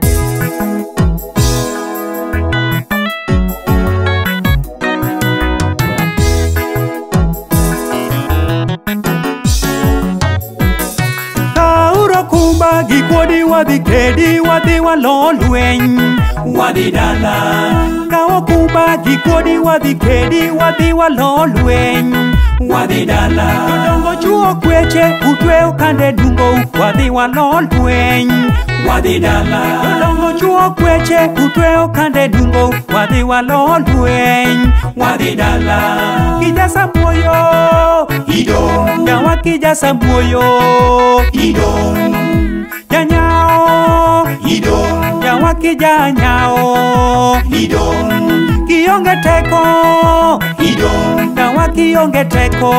gi kuodi gikodi kedi wadhi waloo lweny wadhi dala ka okuba gi kuodi wadhi kedi wadhi lweny wadhi dala Dongo chuo kweche utwe ukande dungo wadhi walolweny Wadhi dala Dongo chuo kweche utwe ukande dungo wadhi walolweny Wadhi dala Kija samboyo Ido Jawa kija samboyo Ido Janyao Ido Jawa kija nyao Ido Ido kionge teko idong dawa kionge teko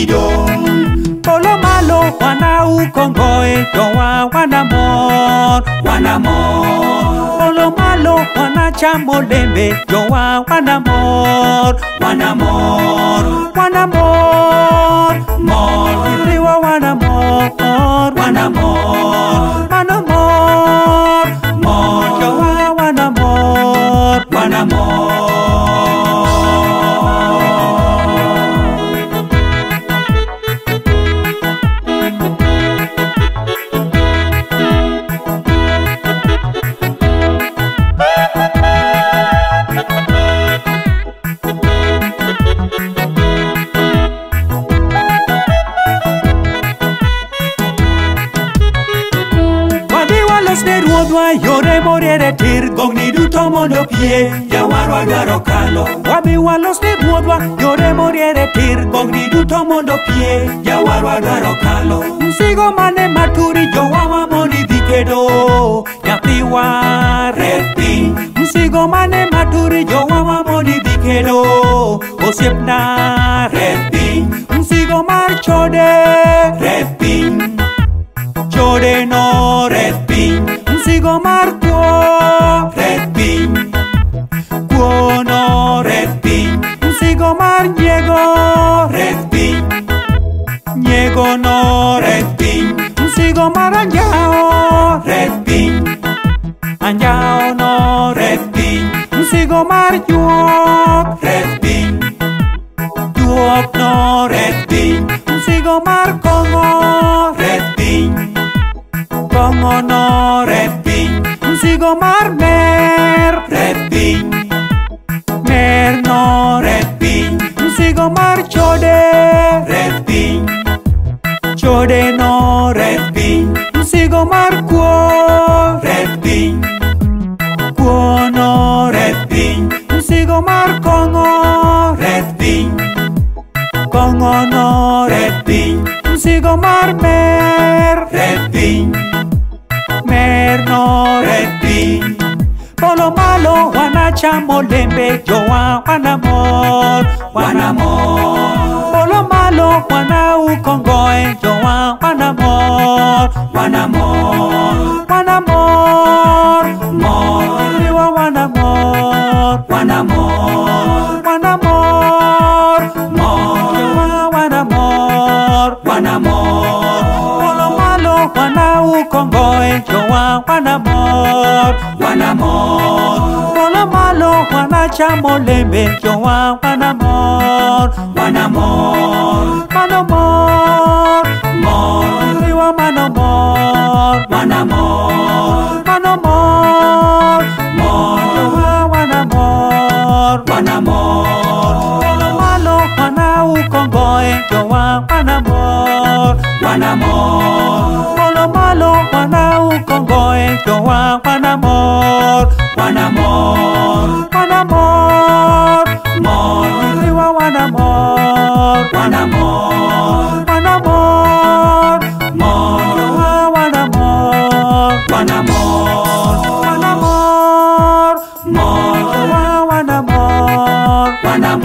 idong polo malo wana ukomboe towa wana mor wana mor polo malo wana chamo lembe towa wana mor wana mor wana mor mor riwa wana mor wana mor ne ruodhwa yore moriere tir gogni duto mondo pie jawarwa dwaro kalo wabi walos ne ruodhwa yore moriere tir gogni duto mondo pie jawarwa dwaro kalo msigo mane maturi jowawa moni dhi kedo nyathiwa repi msigo mane maturi jowawa moni dhi kedo osiepna repi msigo mar chode repi chode nor mar tuo Red pin Cuono Red Un Sigo mar llego Red pin Llego no Red Un Sigo mar anjao Red pin Anjao no Red Un Sigo mar yuok Red pin Yuok no Red Un Sigo mar como, Red pin no Red sigo mar mer Repin Mer no Repin Consigo mar chode Repin Chode no Repin Consigo mar cuo Repin Cuo no Repin Consigo mar congo Repin cono no Repin Consigo mar malo wanachamo lembe jowa wanamor wanamor polo malo wana ukongoe jowa wanamor wanamor wanamor moriwa wanamor wanamor wanamor moriwa wanamor wanamor polo malo wana ukongoe jowa wanamor wanamor, wanamor, wanamor, malo wana chamo wanamor, wanamor, wanamor, wana mo wanamor, wanamor, wanamor, wanamor, Mo Riwa mano mo Wana mo Mano mo Mo Wana mo Wana mo Lola malo wana ukongoe Yo wa wana mo Wana mo Lola malo wana ukongoe Yo wa wana mo Mwana